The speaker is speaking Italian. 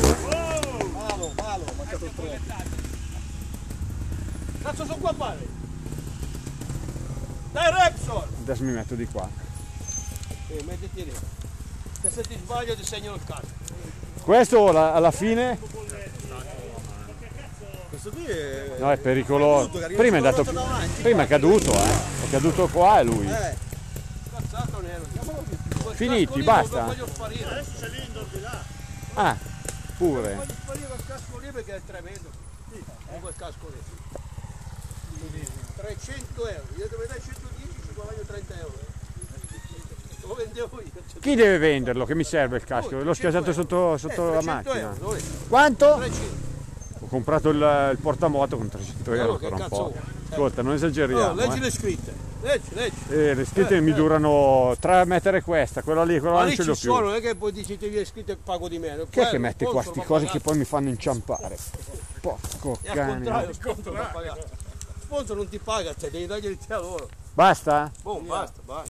Palo, palo, ho mangiato tre. Cazzo sono qua a fare? Dai Repsol! Adesso mi metto di qua. Eh, mettiti lì. Che se ti sbaglio ti segno il cazzo. Questo la- alla fine Questo qui è... no, è pericoloso. Che Prima è andato prima è caduto, eh. È caduto qua e lui. Eh. Cazzato nero. Chiamalo qui. Finiti, basta? Lo voglio sparire. Adesso c'è l'Indor di là. Ah, pure. voglio sparire quel casco lì perché è tremendo. Con quel casco lì. 300 euro. Io dove dai 110 ci guadagno 30 euro. Lo vendevo io. Chi deve venderlo? Che mi serve il casco? L'ho spiaggiato sotto, sotto Eh, la 300 macchina. euro, dove? Quanto? 300. Ho comprato il, il portamoto con 300 euro Allora, per un po'. Ascolta, non esageriamo. leggi eh. le scritte. Leggi, leggi. Eh, le scritte Eh, mi eh. durano 3 a mettere questa, quella lì, quella Ma non ce l'ho più. sono, non è che poi dici ti viene scritto e pago di meno. Chi è che mette qua queste cose che poi mi fanno inciampare? Porco E al cane. contrario, sponsor non ti paga, te devi dargli a loro. Basta? Boh, basta, basta.